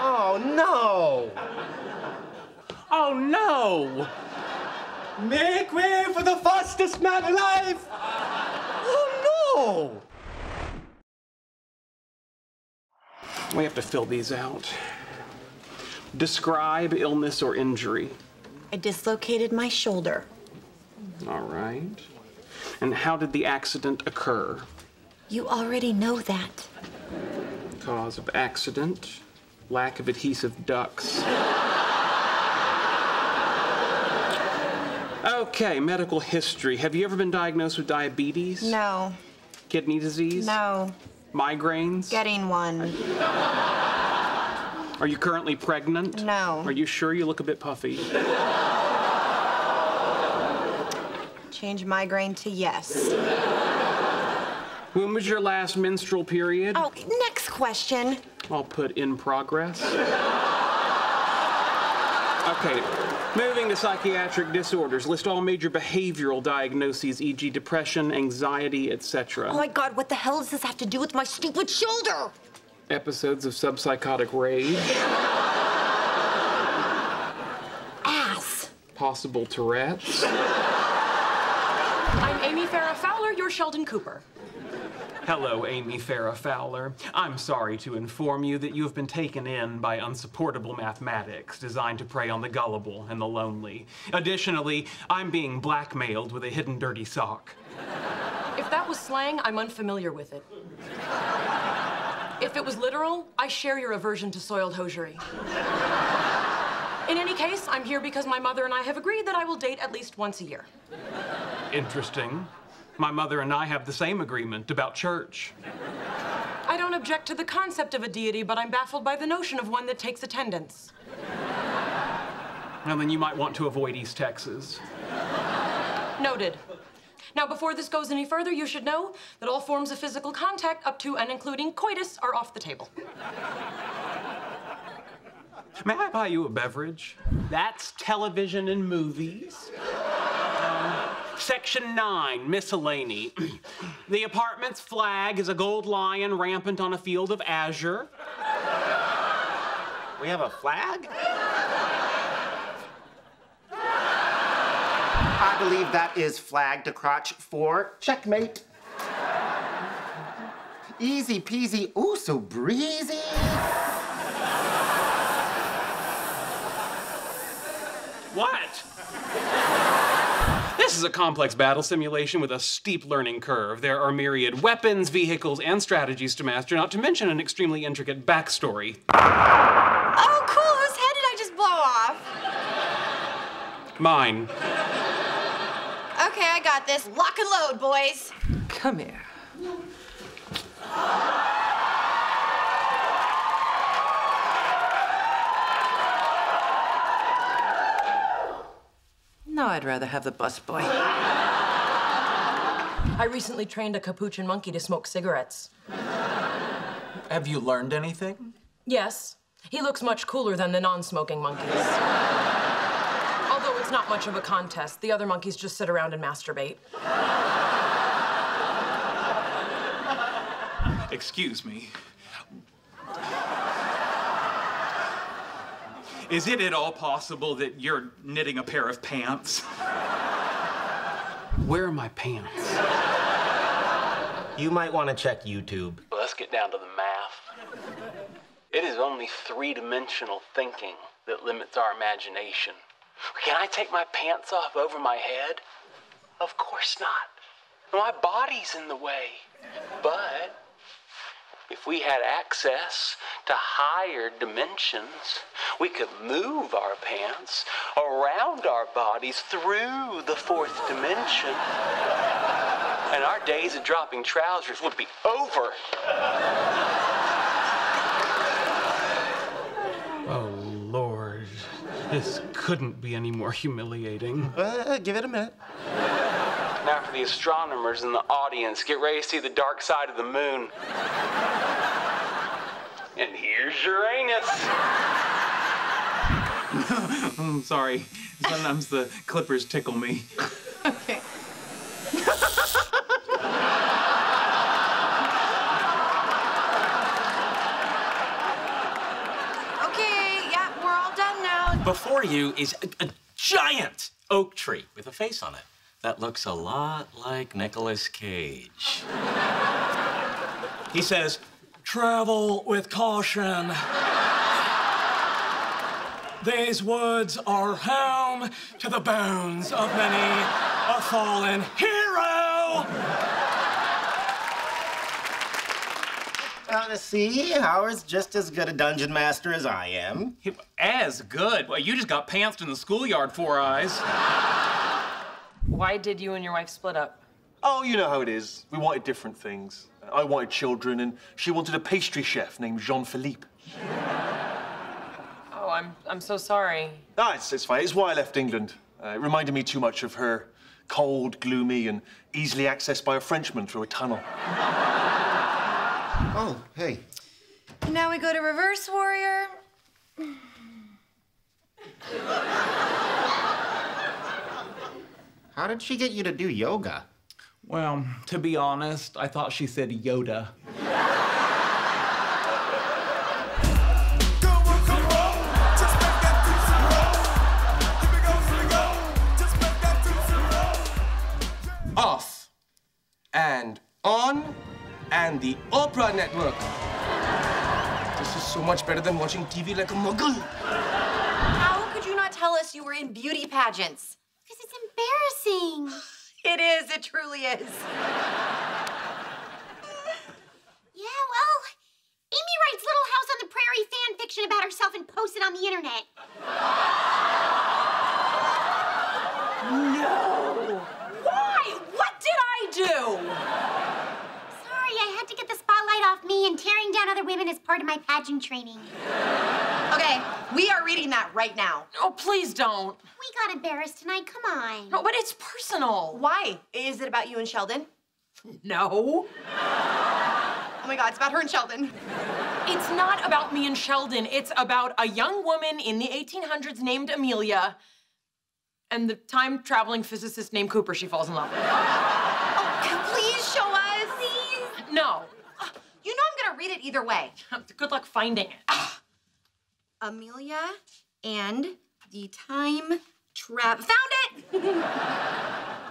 oh no! Oh no! Make way for the fastest man alive! Oh no! We have to fill these out. Describe illness or injury. I dislocated my shoulder. All right. And how did the accident occur? You already know that. Cause of accident, lack of adhesive ducts. Okay, medical history. Have you ever been diagnosed with diabetes? No. Kidney disease? No. Migraines? Getting one. Are you currently pregnant? No. Are you sure you look a bit puffy? Change migraine to yes. When was your last menstrual period? Oh, next question. I'll put in progress. Okay, moving to psychiatric disorders. List all major behavioral diagnoses, e.g., depression, anxiety, etc. Oh my god, what the hell does this have to do with my stupid shoulder? Episodes of subpsychotic rage, Ass. possible Tourette's. I'm Amy Farrah Fowler, you're Sheldon Cooper. Hello, Amy Farrah Fowler. I'm sorry to inform you that you have been taken in by unsupportable mathematics designed to prey on the gullible and the lonely. Additionally, I'm being blackmailed with a hidden dirty sock. If that was slang, I'm unfamiliar with it. If it was literal, I share your aversion to soiled hosiery. In any case, I'm here because my mother and I have agreed that I will date at least once a year. Interesting. My mother and I have the same agreement about church. I don't object to the concept of a deity, but I'm baffled by the notion of one that takes attendance. Well, then you might want to avoid East Texas. Noted. Now, before this goes any further, you should know that all forms of physical contact, up to and including coitus, are off the table. May I buy you a beverage? That's television and movies. Section 9, miscellany. the apartment's flag is a gold lion rampant on a field of azure. We have a flag? I believe that is flag to crotch for checkmate. Easy peasy, ooh, so breezy. What? This is a complex battle simulation with a steep learning curve. There are myriad weapons, vehicles, and strategies to master, not to mention an extremely intricate backstory. Oh, cool. Whose head did I just blow off? Mine. Okay, I got this. Lock and load, boys. Come here. I'd rather have the busboy. I recently trained a capuchin monkey to smoke cigarettes. Have you learned anything? Yes, he looks much cooler than the non-smoking monkeys. Although it's not much of a contest. The other monkeys just sit around and masturbate. Excuse me. Is it at all possible that you're knitting a pair of pants? Where are my pants? You might want to check YouTube. Let's get down to the math. It is only three dimensional thinking that limits our imagination. Can I take my pants off over my head? Of course not. My body's in the way. But if we had access to higher dimensions, we could move our pants around our bodies through the fourth dimension. And our days of dropping trousers would be over. Oh, Lord. This couldn't be any more humiliating. Uh, give it a minute. Now, for the astronomers in the audience, get ready to see the dark side of the moon and here's Uranus. I'm sorry. Sometimes the clippers tickle me. Okay. okay, yeah, we're all done now. Before you is a, a, giant oak tree with a face on it that looks a lot like Nicolas Cage. he says, Travel with caution. These woods are home to the bones of many a fallen hero. Uh, see, Howard's just as good a dungeon master as I am. As good. Well, you just got pantsed in the schoolyard, Four Eyes. Why did you and your wife split up? Oh, you know how it is. We wanted different things. I wanted children, and she wanted a pastry chef named Jean Philippe. Oh, I'm I'm so sorry. Ah, it's, it's fine. It's why I left England. Uh, it reminded me too much of her. Cold, gloomy, and easily accessed by a Frenchman through a tunnel. Oh, hey. Now we go to Reverse Warrior. How did she get you to do yoga? Well, to be honest, I thought she said Yoda. off and on and the Oprah Network. This is so much better than watching TV like a muggle. How could you not tell us you were in beauty pageants? Because it's embarrassing. It is. It truly is. Yeah, well, Amy writes Little House on the Prairie fan fiction about herself and posts it on the internet. No. Why? What did I do? Sorry, I had to get the spotlight off me, and tearing down other women is part of my pageant training. Okay, we are reading that right now. Oh, please don't. We got embarrassed tonight, come on. No, but it's personal. Why? Is it about you and Sheldon? No. Oh my God, it's about her and Sheldon. It's not about me and Sheldon. It's about a young woman in the 1800s named Amelia and the time traveling physicist named Cooper she falls in love with. Oh, please show us. Please. No. You know I'm gonna read it either way. Good luck finding it. Ah. Amelia and the time trap. Found it!